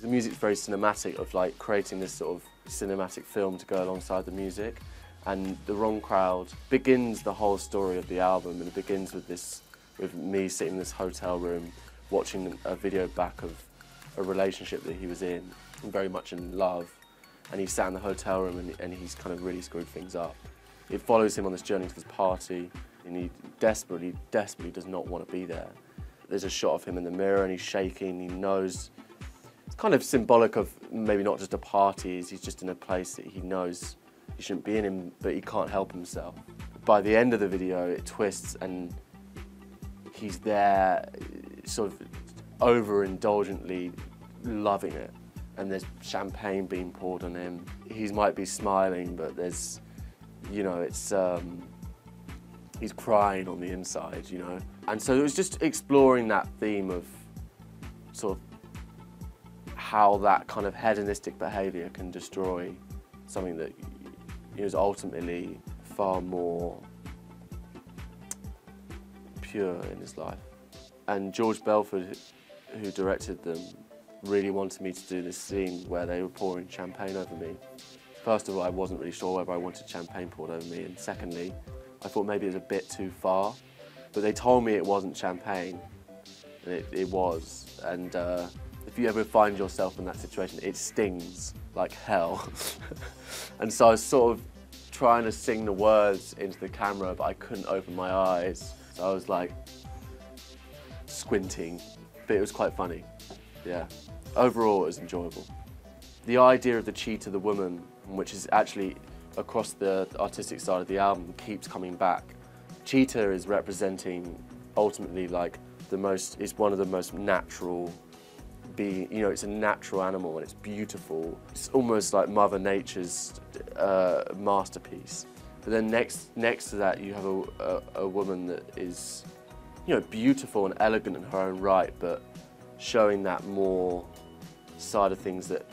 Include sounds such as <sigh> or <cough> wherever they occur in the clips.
The music's very cinematic of like creating this sort of cinematic film to go alongside the music. And The Wrong Crowd begins the whole story of the album and it begins with this, with me sitting in this hotel room watching a video back of a relationship that he was in, very much in love. And he sat in the hotel room and, and he's kind of really screwed things up. It follows him on this journey to this party and he desperately, desperately does not want to be there. There's a shot of him in the mirror and he's shaking, he knows. Kind of symbolic of maybe not just a party, he's just in a place that he knows he shouldn't be in him, but he can't help himself. By the end of the video, it twists and he's there sort of overindulgently loving it. And there's champagne being poured on him. He might be smiling, but there's, you know, it's, um, he's crying on the inside, you know. And so it was just exploring that theme of sort of how that kind of hedonistic behaviour can destroy something that is ultimately far more pure in his life. And George Belfield, who directed them, really wanted me to do this scene where they were pouring champagne over me. First of all, I wasn't really sure whether I wanted champagne poured over me, and secondly, I thought maybe it was a bit too far. But they told me it wasn't champagne, and it, it was. And uh, if you ever find yourself in that situation, it stings like hell. <laughs> and so I was sort of trying to sing the words into the camera, but I couldn't open my eyes. So I was like squinting, but it was quite funny. Yeah. Overall, it was enjoyable. The idea of the cheetah, the woman, which is actually across the artistic side of the album keeps coming back. Cheetah is representing ultimately like the most, is one of the most natural being, you know, it's a natural animal and it's beautiful. It's almost like Mother Nature's uh, masterpiece. But then next, next to that you have a, a, a woman that is, you know, beautiful and elegant in her own right, but showing that more side of things that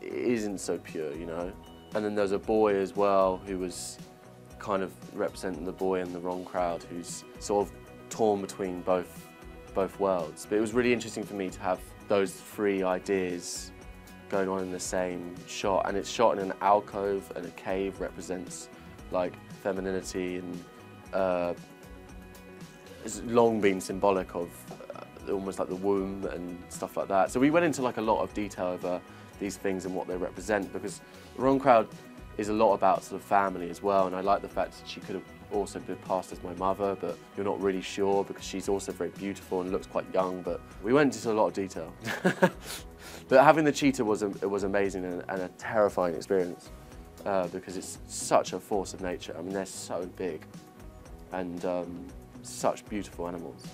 isn't so pure, you know. And then there's a boy as well who was kind of representing the boy in the wrong crowd who's sort of torn between both both worlds. But it was really interesting for me to have those three ideas going on in the same shot and it's shot in an alcove and a cave represents like femininity and uh, it's long been symbolic of uh, almost like the womb and stuff like that. So we went into like a lot of detail over these things and what they represent because the wrong crowd is a lot about sort of family as well and I like the fact that she could have also been passed as my mother but you're not really sure because she's also very beautiful and looks quite young but we went into a lot of detail. <laughs> but having the cheetah was, it was amazing and, and a terrifying experience uh, because it's such a force of nature. I mean they're so big and um, such beautiful animals.